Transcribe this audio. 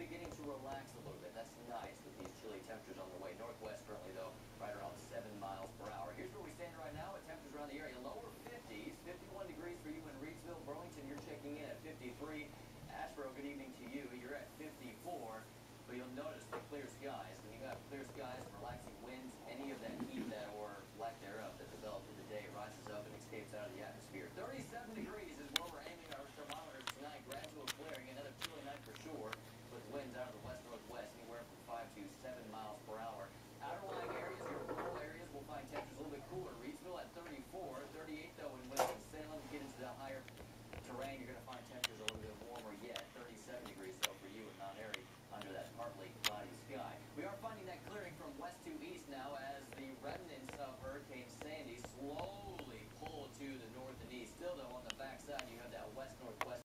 beginning to relax a little bit. That's nice with these chilly temperatures on the way. Northwest currently, though, right around 7 miles per hour. Here's where we stand right now at temperatures around the area. Lower 50s, 51 degrees for you in Reidsville. Burlington, you're checking in at 53. Asheboro, good evening to you. You're at 54, but you'll notice the clear skies. When you have clear skies relaxing winds, any of that heat that or lack thereof that developed in the day rises up and escapes out of the atmosphere.